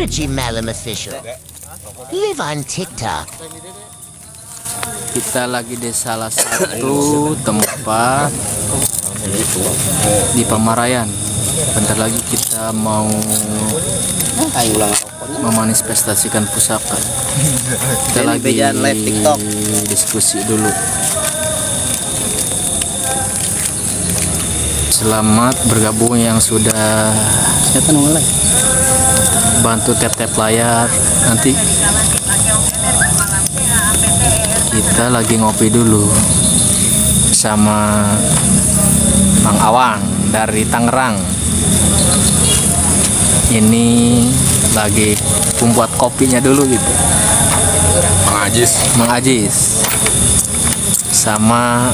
Energy Melon official. Live on TikTok. kita lagi di salah satu tempat di Pamarayan bentar lagi kita mau memanifestasikan pusaka kita lagi bejaan live TikTok. diskusi dulu selamat bergabung yang sudah bantu tap-tap layar. Nanti kita lagi ngopi dulu sama Bang Awang dari Tangerang. Ini lagi membuat kopinya dulu gitu. Mang Ajis. Mang Ajis sama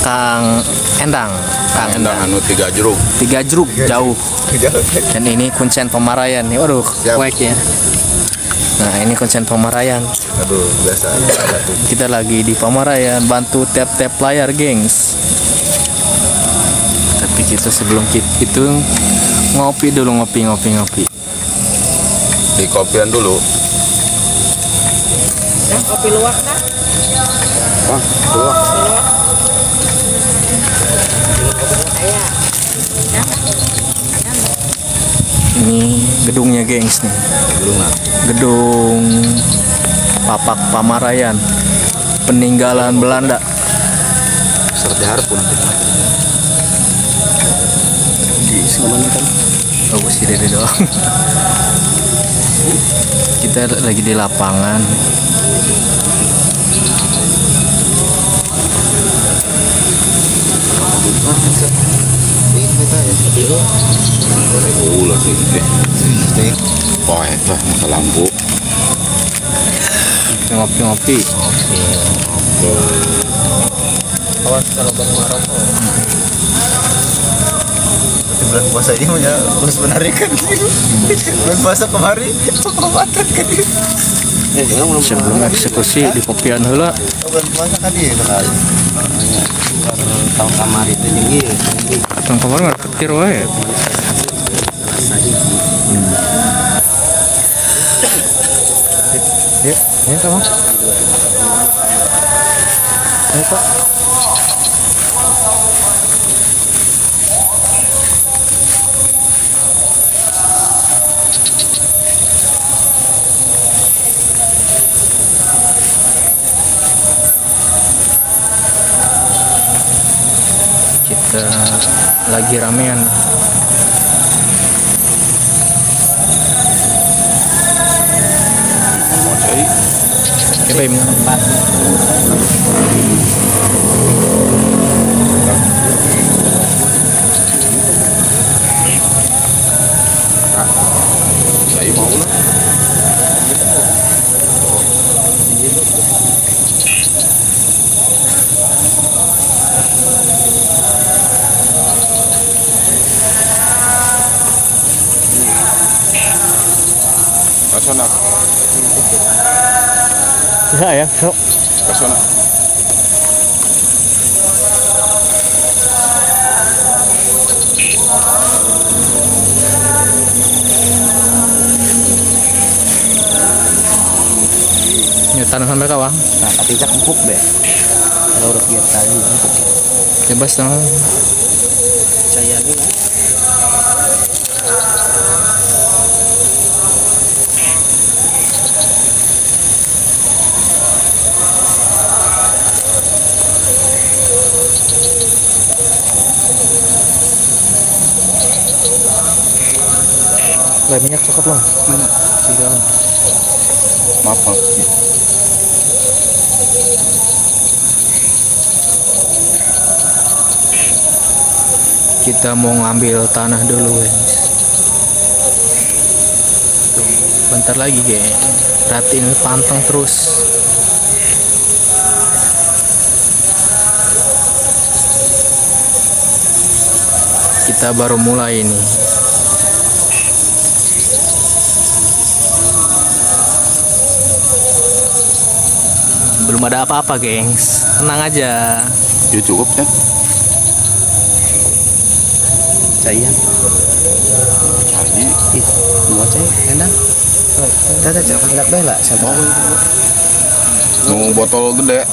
Kang Endang. Kang Endang anu tiga jeruk. Tiga jeruk jauh. Dan ini kuncen pemarayan nih. Waduh kuek ya. Nah ini kuncen pemarayan. Aduh biasa. Kita lagi di Pamarayan bantu tap-tap layar gengs. Tapi kita sebelum kita itu ngopi dulu ngopi ngopi ngopi. Di kopian dulu. Kopi luwak kan? Wah, luwak. Ini gedungnya gengs nih. Gedung Papak Pamarayan. Peninggalan Belanda. Seperti harpun oh sih dari doang. Kita lagi di lapangan ulah sih eh wah itu masa lampu ngopi-ngopi awas kalau bermarah Berarti bulan puasa ini punya bos menarikan bulan puasa kemari pengobatan kan sebelum eksekusi di kopian heula bulan puasa kan dia sekali tahun kamar itu jadi Ketir wae. Yuk, ya kamu. Ayo pak. Kita lagi ramean. Ya, Bim. saya mau lah Kasona, Ya ya, sok. kasona. Ya tanah sampai kawah. nah tapi cak empuk deh kalau biar tadi empuk Bebas dong. Lah minyak coklat loh. Mana? Di dalam. Maaf, maaf. Kita mau ngambil tanah dulu, guys. Tuh, bentar lagi, geng. Perhatiin pantang terus. Kita baru mulai ini. Belum ada apa-apa, gengs. Tenang aja. Ya cukup kan? saya ih mau cek endang tata cek hendak bela sama Mau botol gede.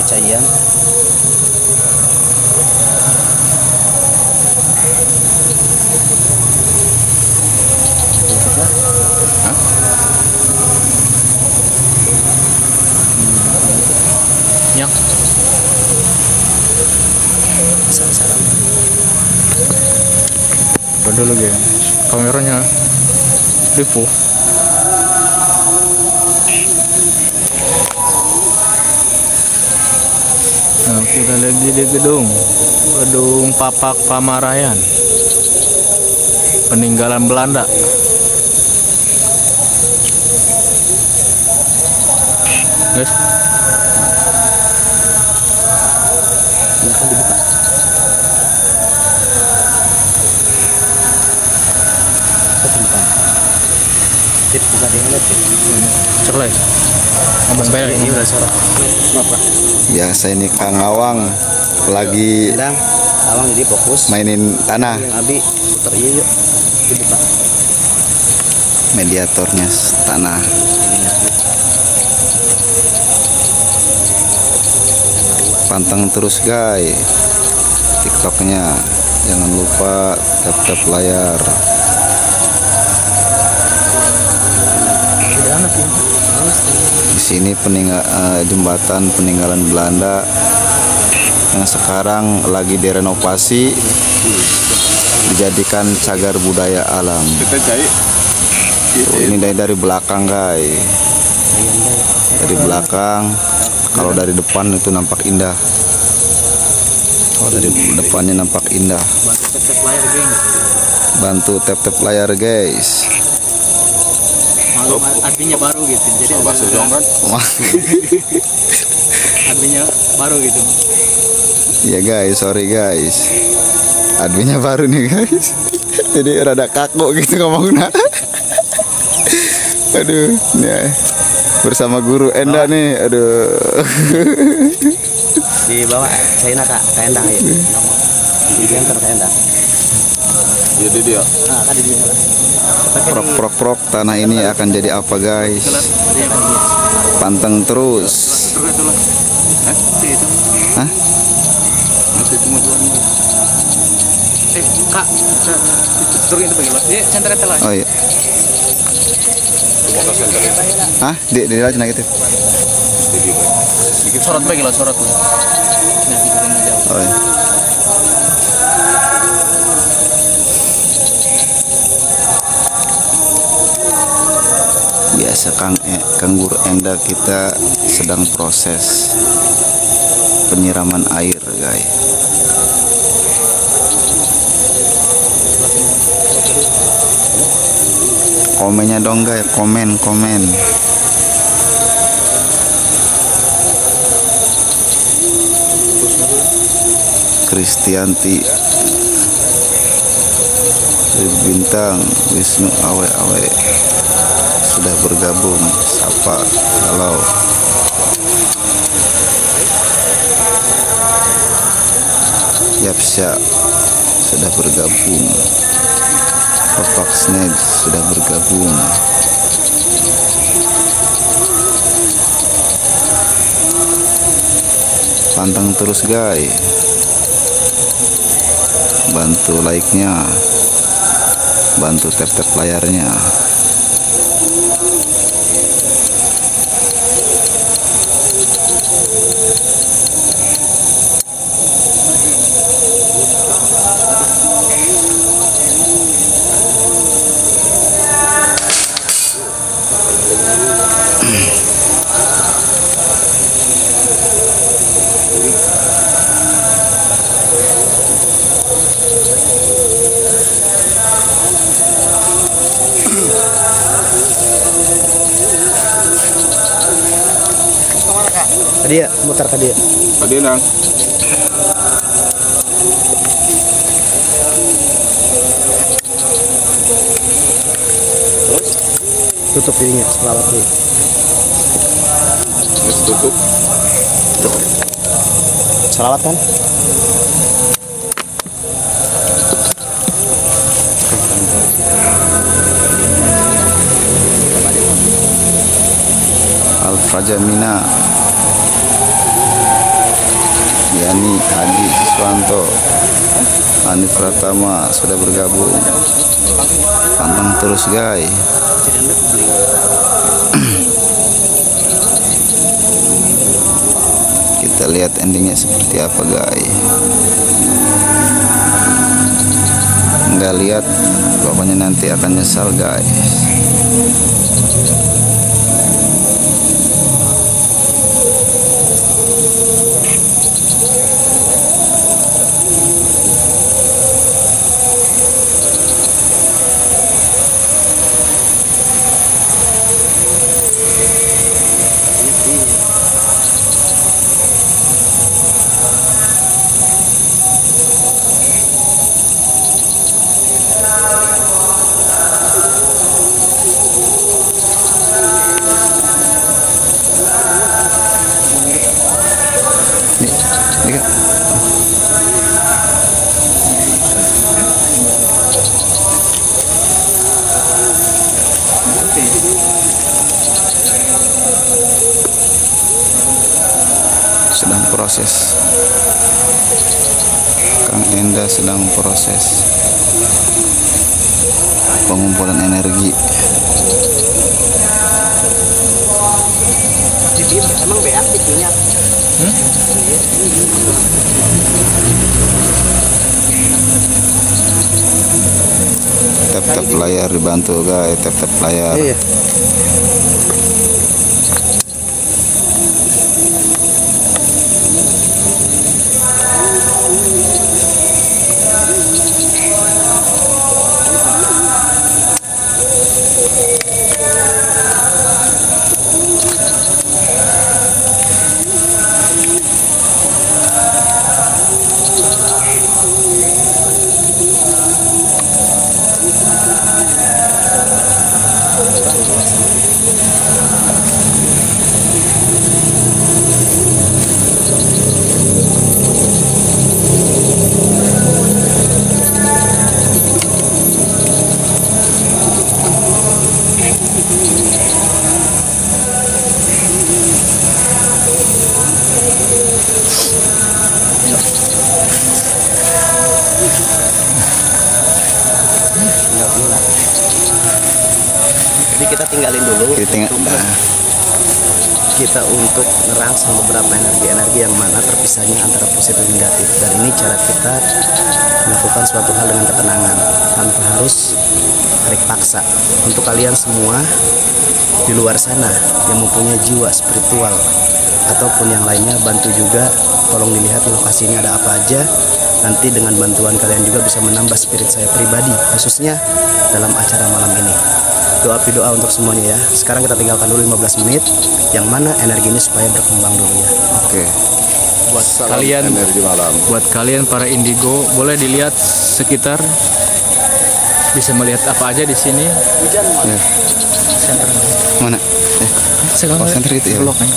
kecayan dulu geng. Kameranya Lipo. Nah, kita lagi di gedung gedung Papak Pamarayan peninggalan Belanda guys ini kan dibuka Kita temukan. Ini udah sorot. Apa? Biasa ini Kang Awang lagi awang jadi fokus. mainin tanah Yang Abi putar iya yuk. Dibuka. mediatornya tanah. Pantang terus guys TikToknya jangan lupa tap tap layar Udah anak ya. di sini peninggal eh, jembatan peninggalan Belanda yang sekarang lagi direnovasi dijadikan cagar budaya alam. Tuh, ini dari dari belakang guys dari belakang kalau dari depan itu nampak indah. Kalau dari depannya nampak indah. Bantu tetep layar geng bantu tap tap layar guys malu adminnya baru gitu. Jadi Bahasa Jong kan? Adminnya baru gitu. Iya guys sorry guys. Adminnya baru nih guys. Jadi rada kaku gitu ngomongnya. Aduh ya bersama guru Enda nih aduh. Di bawah saya nak kak, ke endang ya. Di diantar ke endang. Jadi dia. Nah, di dia prok prok prok tanah ini akan jadi apa guys panteng terus Hah? Masih cuma tuan. eh kak lah oh iya. Hah? Di di. Jadi sedikit sorot bagi lah sorot Oh iya. Biasa Kang eh, Kang Guru Enda kita sedang proses penyiraman air, guys. Komennya dong, guys. Komen, komen. Kristianti Bintang Wisnu Awe Awe sudah bergabung sapa halo Yapsya sudah bergabung. Bapak Sned sudah bergabung. Pantang terus guys bantu like-nya. Bantu tap-tap layarnya Tadi ya. Tadi nang. Tutup dirinya, selawat dulu. Terus tutup. salawat kan? Al-Fajamina Yani Hadi Iswanto Hanif Pratama sudah bergabung. Pantang terus guys. Kita lihat endingnya seperti apa guys. Nggak lihat pokoknya nanti akan nyesal guys proses. Kang Enda sedang proses pengumpulan energi. Emang beak tipinya? tap-tap layar dibantu guys. Tap-tap layar. Iya. Kita untuk ngerangsang beberapa energi-energi yang mana terpisahnya antara positif dan negatif. Dan ini cara kita melakukan suatu hal dengan ketenangan tanpa harus tarik paksa. Untuk kalian semua di luar sana yang mempunyai jiwa spiritual ataupun yang lainnya bantu juga tolong dilihat di lokasi ini ada apa aja nanti dengan bantuan kalian juga bisa menambah spirit saya pribadi khususnya dalam acara malam ini doa doa untuk semuanya ya. Sekarang kita tinggalkan dulu 15 menit. Yang mana energi ini supaya berkembang dulu ya. Oke. Buat kalian energi malam. buat kalian para indigo boleh dilihat sekitar bisa melihat apa aja di sini. Ya. center. Mana? Eh, Sekarang Oh, center itu ya? blok. Kan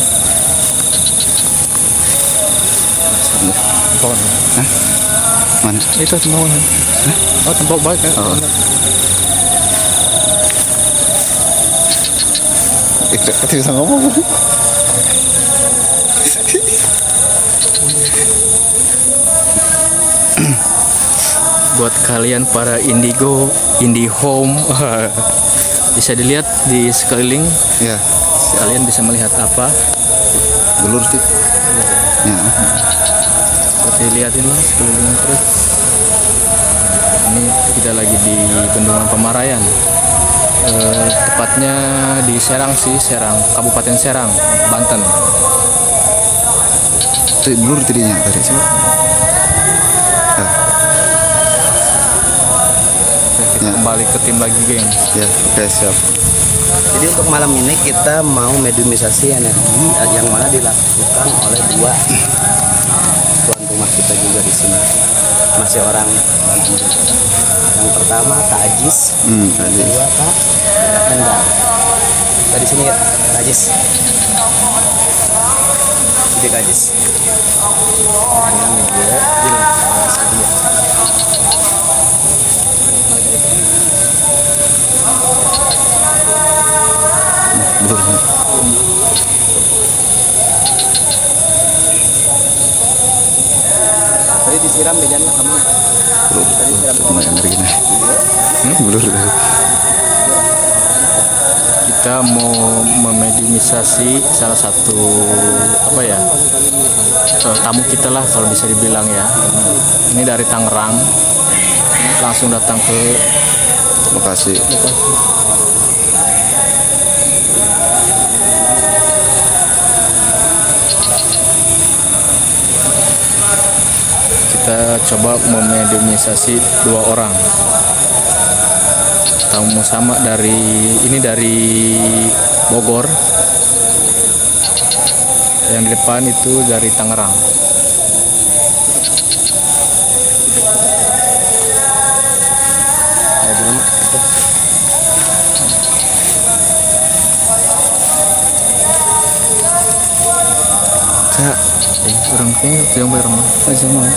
pohon mana? Itu semua. Oh tempat baik kan? Oh. Kita bisa ngomong buat kalian para indigo indie home bisa dilihat di sekeliling. Ya. Kalian bisa melihat apa? Belur sih ya. Tapi lihatin lah sekeliling terus. Ini kita lagi di bendungan Pamarayan Eh, tepatnya di Serang sih Serang Kabupaten Serang Banten. Itu belur tadinya tadi coba ya kita Ya. kembali ke tim lagi geng. Ya oke siap. Jadi untuk malam ini kita mau mediumisasi energi yang mana dilakukan oleh dua tuan rumah kita juga di sini masih orang. Yang pertama Kak Ajis. Hmm yang tadi kedua Kak Enda kita di sini ya Kak Ajis. Dia kajis. Tadi disiram bejan lah kamu. Tadi siram nah. Blur dah. kita mau memediumisasi salah satu apa ya eh, tamu kita lah kalau bisa dibilang ya ini dari Tangerang langsung datang ke Lokasi. Kita coba memediumisasi dua orang. Tamu sama dari ini dari Bogor. Yang di depan itu dari Tangerang orang kayaknya yang bareng mah. semua.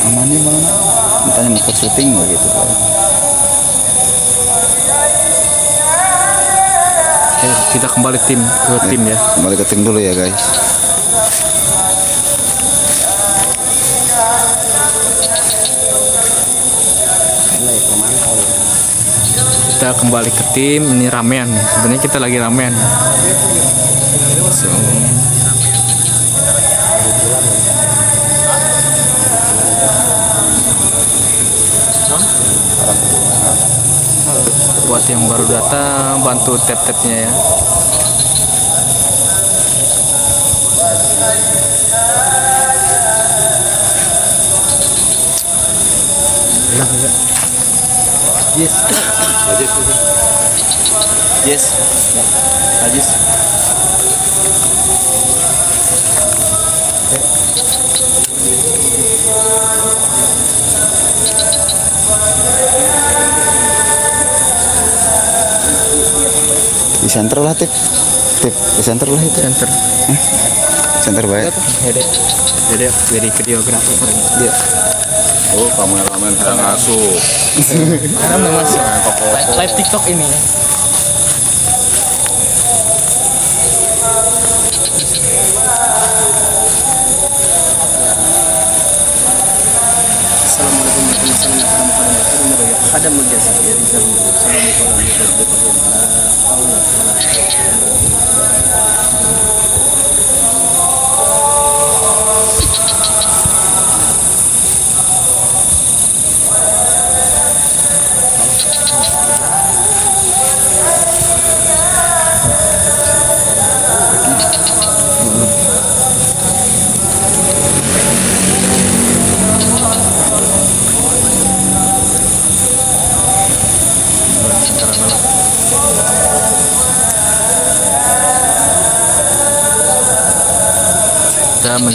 Amannya mana? Mitanya motor syuting begitu. Oke, kita kembali tim ke tim ya. Kembali ke tim dulu ya guys. Kita kembali ke tim ini ramean nih. Sebenarnya kita lagi ramean. So, buat yang baru datang bantu tap-tapnya ya. Yes. Yes. Ajis. Di center lah tip. Tip di center lah itu. Center. Center baik. Dede. Dede jadi videografer. Dia. Oh, kameramen kita ngasuh. Karena memang masih live, live TikTok ini. Assalamualaikum warahmatullahi wabarakatuh. Ada mulia saya Rizal Mulu. Assalamualaikum warahmatullahi wabarakatuh.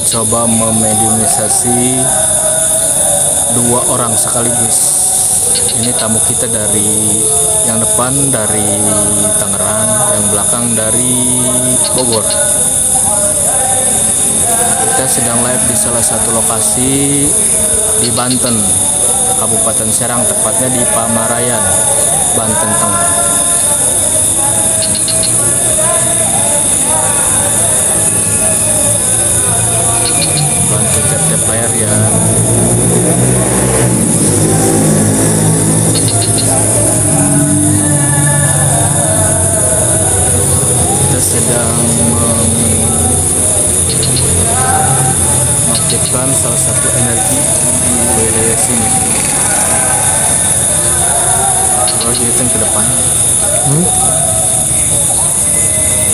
Mencoba memediumisasi dua orang sekaligus. Ini tamu kita dari yang depan dari Tangerang yang belakang dari Bogor. Kita sedang live di salah satu lokasi di Banten Kabupaten Serang tepatnya di Pamarayan Banten Tengah ya. Kita sedang mengaktifkan salah satu energi di wilayah sini. Kalau dihitung ke depan.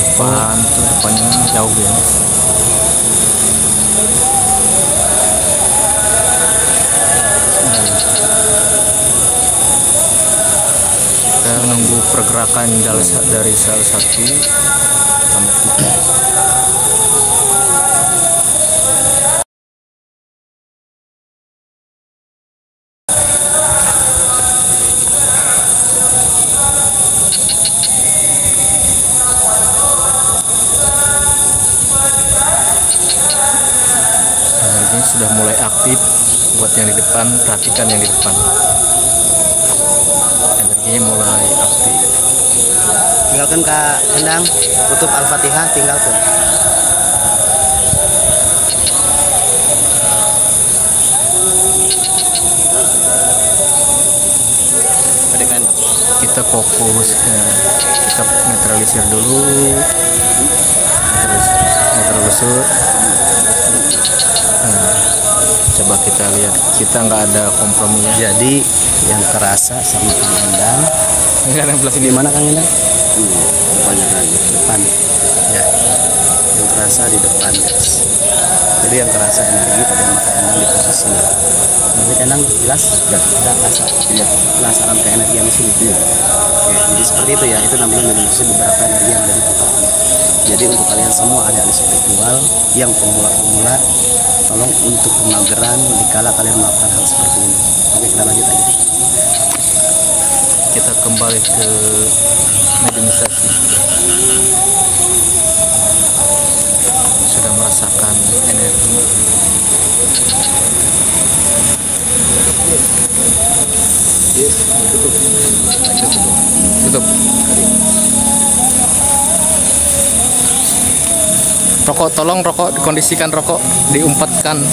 Depan tuh depannya jauh ya pergerakan dari sel satu sampai kita sudah mulai aktif buat yang di depan perhatikan yang di depan. Energinya mulai tinggalkan kak Endang tutup al-fatihah tinggalkan Adekan. kita fokus kita netralisir dulu. Netralisir, netralisir. Nah, coba kita lihat. Kita nggak ada komprominya. Jadi yang terasa sama Kang Endang. Nggak ada yang belah sini di mana Kang Endang depannya kan depan. Ya yang terasa di depan. Guys jadi yang terasa energi pada mata Endang di posisinya. Nanti Endang jelas ya tidak terasa. Iya. Penasaran ke energi yang di sini. Iya. Oke, jadi seperti itu ya. Itu namanya mendeteksi beberapa energi yang ada di ini jadi untuk kalian semua ada ahli spiritual yang pemula-pemula. Tolong untuk pemageran dikala kalian melakukan hal seperti ini. Oke kita lanjut aja kita kembali ke mediumisasi sudah merasakan energi. Tutup. Rokok tolong rokok dikondisikan rokok diumpatkan.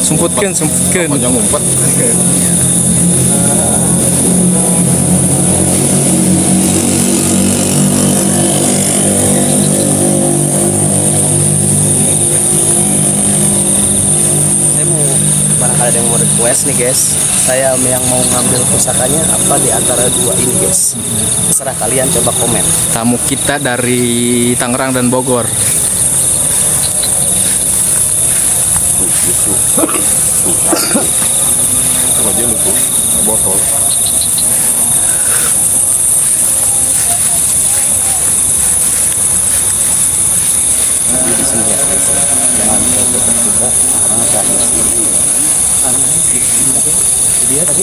Sumputkan sumputkan. Ngumpet. saya mau barangkali ada yang mau request nih guys. Saya yang mau ngambil pusakanya apa di antara dua ini guys? Terserah kalian coba komen. Tamu kita dari Tangerang dan Bogor. Lupa. Botol. Di sini ya guys. Jangan dekat juga karena tadi dia tadi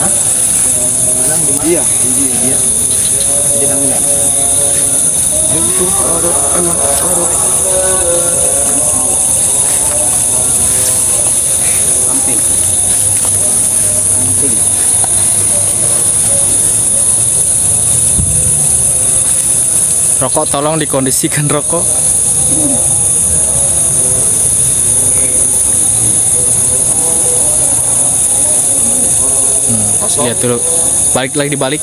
Hah? Bilang di mana? Iya, di dia. Jadi kang ini. Itu ada anu ada. Samping. Samping. rokok tolong dikondisikan rokok Hmm, lihat dulu balik lagi dibalik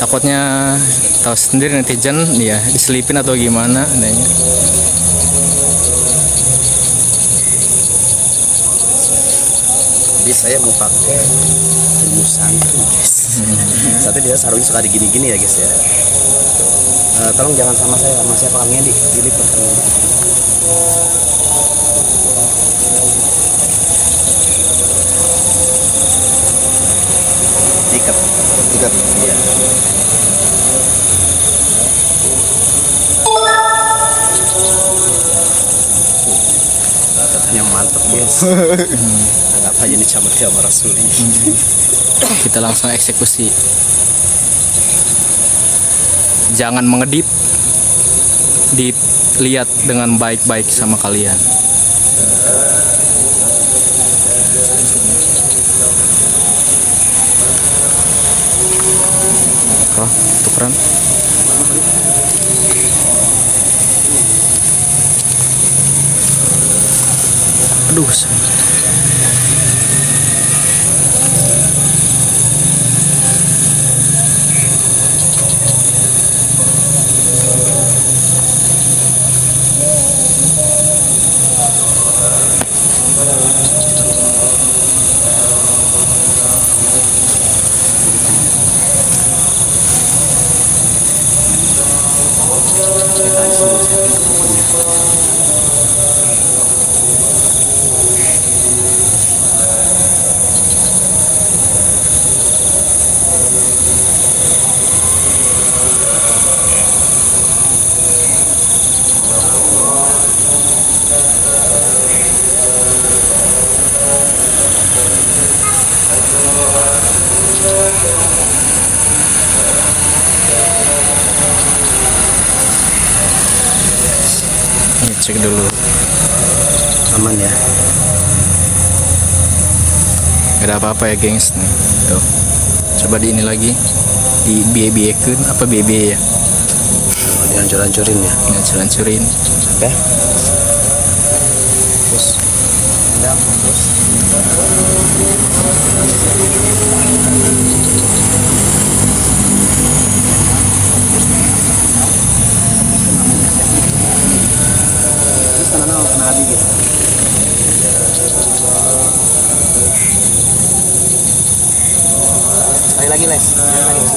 takutnya tahu sendiri netizen ya diselipin atau gimana adanya Jadi saya mau pakai ilmu santri guys. Satu dia sarungnya suka digini-gini ya guys ya. Eh, tolong jangan sama saya, sama saya Pak Ngedi, dilipat Kang Ngedi. Mantap guys. Anggap aja ini camat sama Rasuli. kita langsung eksekusi. Jangan mengedit dilihat dengan baik-baik sama kalian. Oh tukeran aduh cek dulu aman ya Gak ada apa-apa ya gengs nih. Tuh. Coba di ini lagi. Di biaya apa BB ya? Oh, dihancur-hancurin ya Ini hancurin oke Endang, terus Terus habis gitu sekali lagi les sekali lagi Les.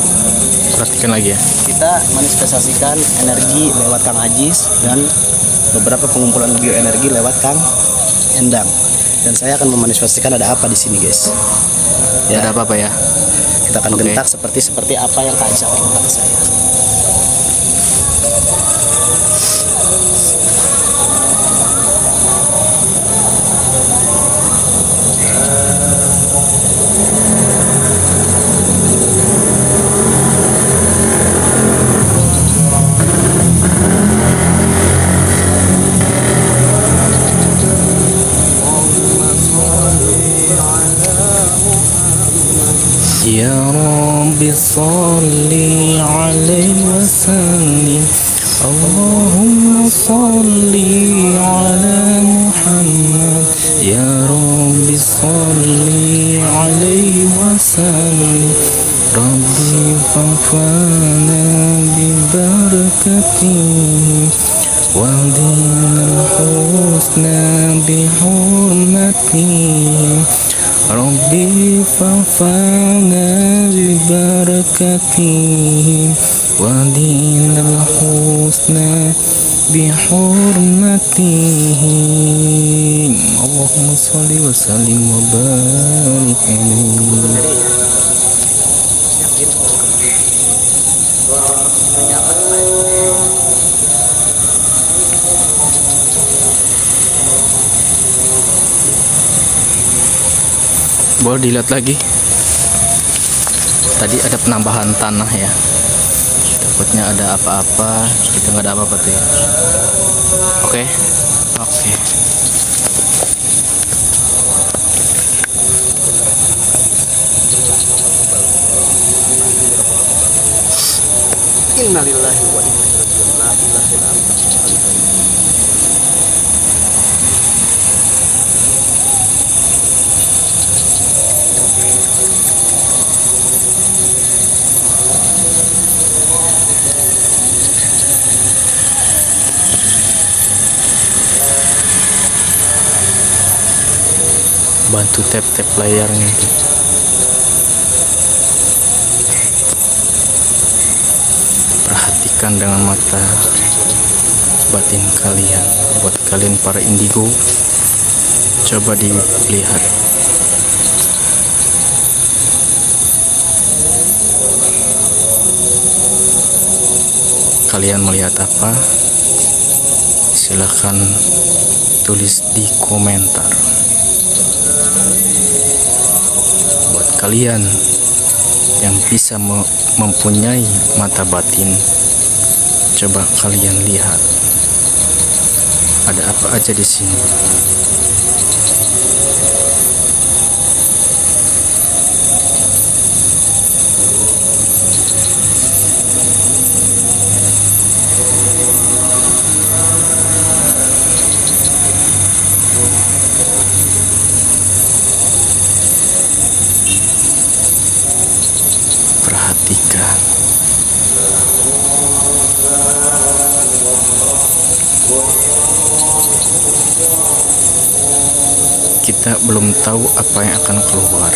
Perhatikan lagi ya. kita manifestasikan energi lewat Kang Ajis dan beberapa pengumpulan bioenergi lewat Kang Endang dan saya akan memanifestasikan ada apa di sini guys ya ada apa-apa ya. kita akan Oke. gentak seperti seperti apa yang Kak Ajis akan gentak ke saya صلي عليه وسلم اللهم صلي على محمد. يا رب صلي عليه وسلم ربي فافانا ببركته. واهدنا الحسنى بحرمته. ربي فافانا فانفعنا ببركته واهدنا الحسنى بحرمته اللهم صل وسلم وبارك عليه boleh dilihat lagi tadi ada penambahan tanah ya takutnya ada apa-apa kita nggak ada apa-apa tuh ya oke oke Innalillahi wa inna ilaihi raji'un. La ilaha illa. Bantu tap-tap layarnya tuh. perhatikan dengan mata batin kalian. Buat kalian para indigo coba dilihat. Kalian melihat apa? Silahkan tulis di komentar kalian yang bisa me- mempunyai mata batin. Coba kalian lihat. Ada apa aja di sini kita belum tahu apa yang akan keluar.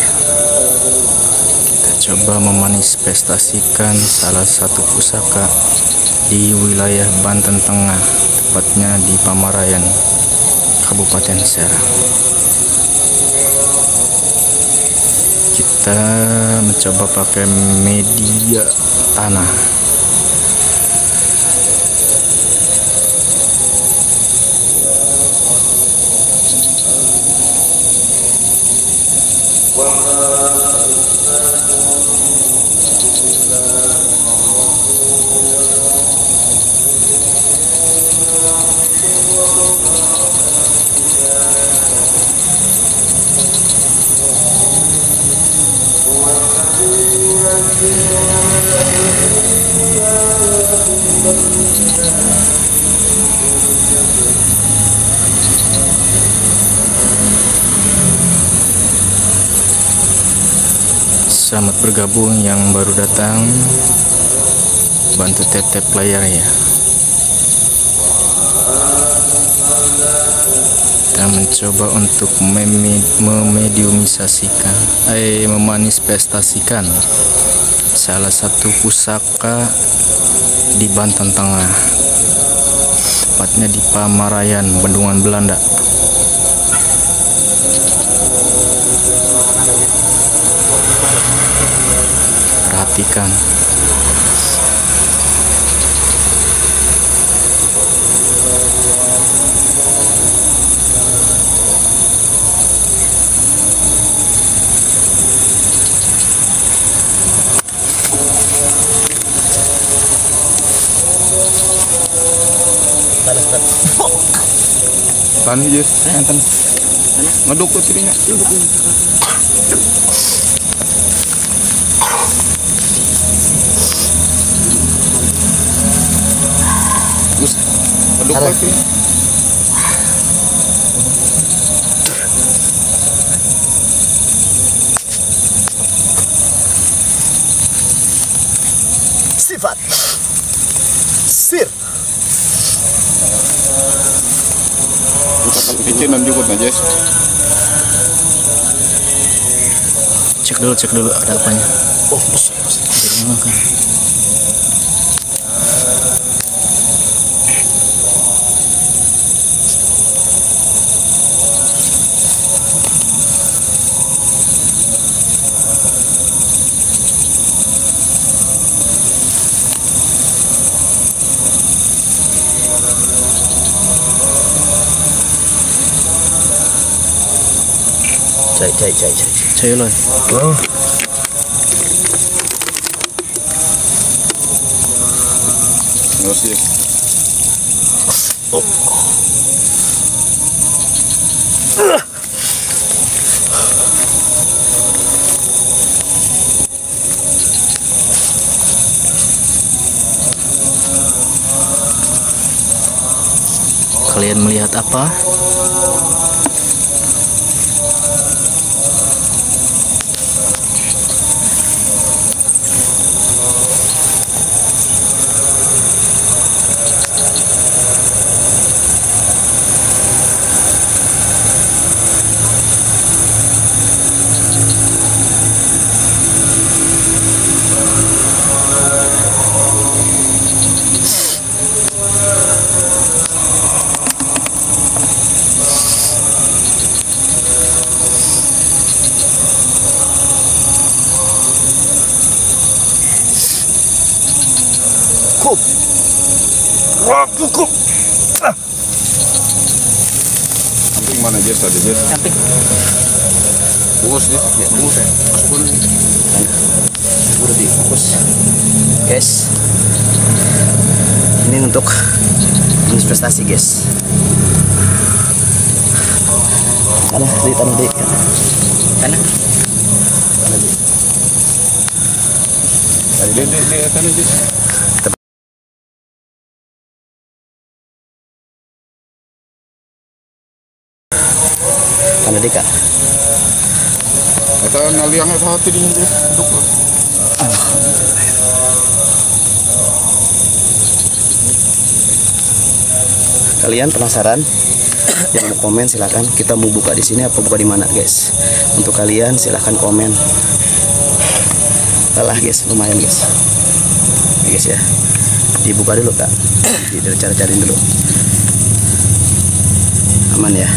Kita coba memanifestasikan salah satu pusaka di wilayah Banten Tengah tepatnya di Pamarayan Kabupaten Serang. Kita mencoba pakai media tanah Selamat bergabung yang baru datang. Bantu tap-tap layar ya. Kita mencoba untuk meme- memediumisasikan, eh memanifestasikan salah satu pusaka di Banten Tengah. Tepatnya di Pamarayan, Bendungan Belanda. Perhatikan. Tani Jess, enten. Ngaduk ke tirinya. Ngaduk lagi. Sifat. Sir. Picinan juga nah Jess. Cek dulu, cek dulu ada apanya. Oh, Jadi makan. Cai cai cai cai. Cek loh. Terus Jess. Kalian melihat apa? Tadi Jess? Samping. Bungkus Jess. Ya, bungkus ya. Udah dibungkus. Guys. Ini untuk investasi, guys. Tanah, di tanah di. Tanah. Tanah di. Kan Jess. Tanah di Eta ngaliang eta hati di Jess. Duduk. Kalian penasaran? Yang mau komen silakan. Kita mau buka di sini apa buka di mana, guys? Untuk kalian silakan komen. Kalah, guys. Lumayan, guys. Oke, guys ya. Dibuka dulu, Kak. Di cara cariin dulu. Aman ya.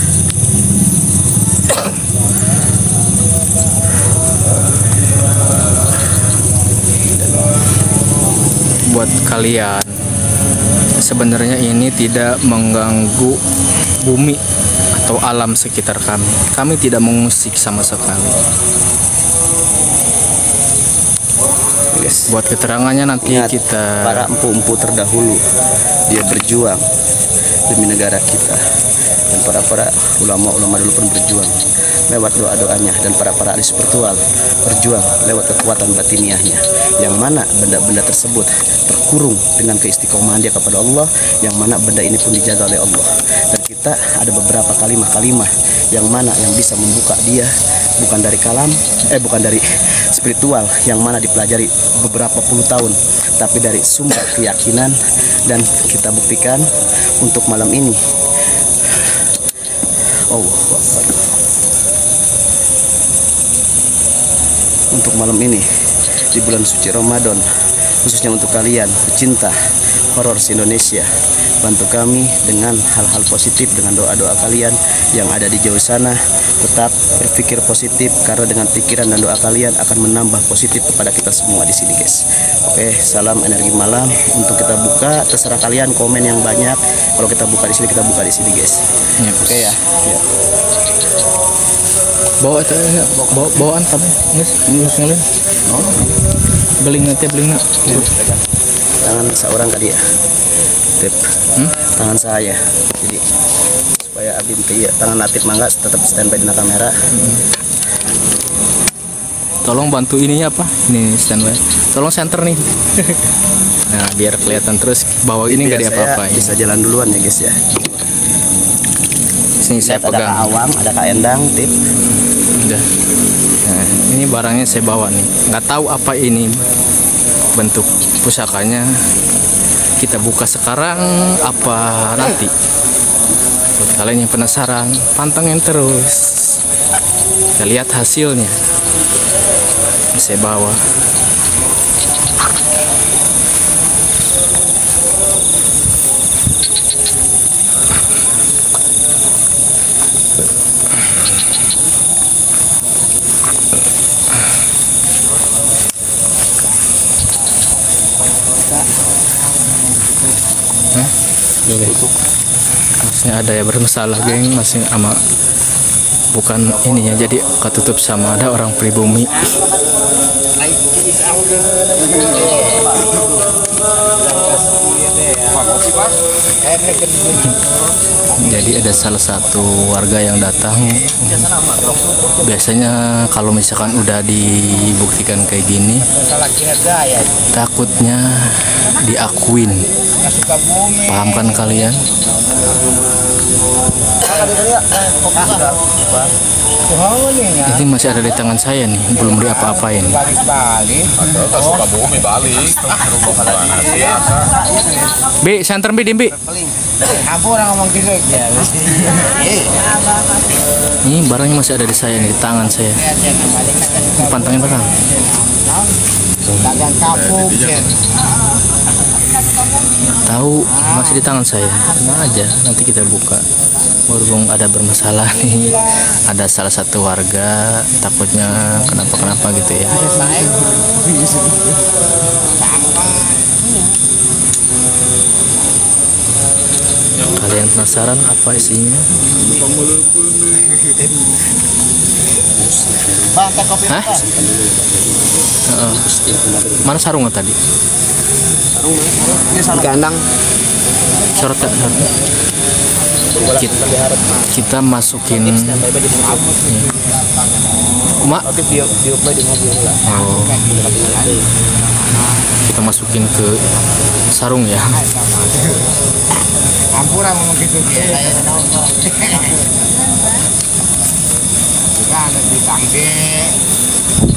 Buat kalian. Sebenarnya ini tidak mengganggu bumi atau alam sekitar kami. Kami tidak mengusik sama sekali Guys. buat keterangannya nanti Ingat, kita para empu-empu terdahulu. Dia berjuang demi negara kita. Dan para para ulama-ulama dulu pun berjuang lewat doa-doanya. Dan para para ahli spiritual berjuang lewat kekuatan batiniahnya. Yang mana benda-benda tersebut terkurung dengan keistiqomahan dia kepada Allah. Yang mana benda ini pun dijaga oleh Allah. Dan kita ada beberapa kalimah-kalimah yang mana yang bisa membuka dia bukan dari kalam eh bukan dari spiritual yang mana dipelajari beberapa puluh tahun tapi dari sumber keyakinan dan kita buktikan untuk malam ini. Oh, untuk malam ini di bulan suci Ramadan khususnya untuk kalian pecinta horor Indonesia. Bantu kami dengan hal-hal positif dengan doa-doa kalian yang ada di jauh sana. Tetap berpikir positif karena dengan pikiran dan doa kalian akan menambah positif kepada kita semua di sini guys. Oke salam energi malam. Untuk kita buka terserah kalian komen yang banyak. Kalau kita buka di sini kita buka di sini guys. Ya, oke ya, ya. bawa itu ya, bawa bawaan tapi nggak ngus ngulin beling nanti beling nak tangan seorang kali ya. Tip. Hmm? tangan saya. Jadi supaya abdi teu ieu tangan natif mangga tetap standby di kamera. Tolong bantu ininya apa? Ini standby. Tolong center nih. Nah biar kelihatan terus bahwa ini nggak saya diapa-apain. bisa jalan duluan ya guys ya. Sini saya Lihat ada pegang. Kak Awam ada Kak Endang tip. Udah. Nah, ini barangnya saya bawa nih. Nggak tahu apa ini bentuk pusakanya. Kita buka sekarang apa nanti? Buat kalian yang penasaran pantengin terus. Kita lihat hasilnya. Saya bawa masih ada ya bermasalah geng. Masih sama bukan ininya. Jadi ketutup sama ada orang pribumi jadi ada salah satu warga yang datang. Biasanya kalau misalkan udah dibuktikan kayak gini takutnya diakuin. Paham kan kalian? Ini masih ada di tangan saya nih belum diapa-apain Bi, center Bi, Dim, Bi. Ini barangnya masih ada di saya nih, di tangan saya. Ini pantangin barang. Tahu masih di tangan saya. Tenang aja, nanti kita buka. Berhubung ada bermasalah nih, ada salah satu warga takutnya kenapa-kenapa gitu ya. Kalian penasaran apa isinya? Hah? Heeh. Mana sarungnya tadi? gandang Sorot tak? Sorot. Kita, kita masukin Mak, oh. Kita masukin ke sarung ya. Ampura ngomong gitu Bukan di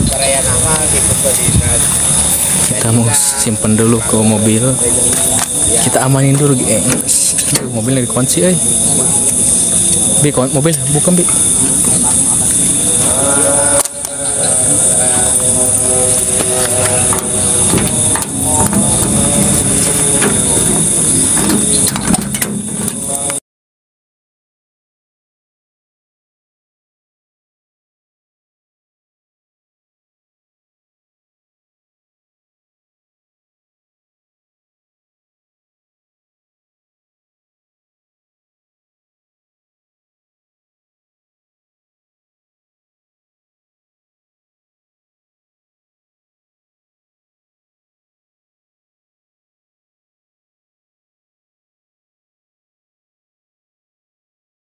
Karaya nama di Kepedinas Kita mau simpen dulu ke mobil. Kita amanin dulu, geng. Mobilnya dikunci, eh. Bi, mobil bukan bi.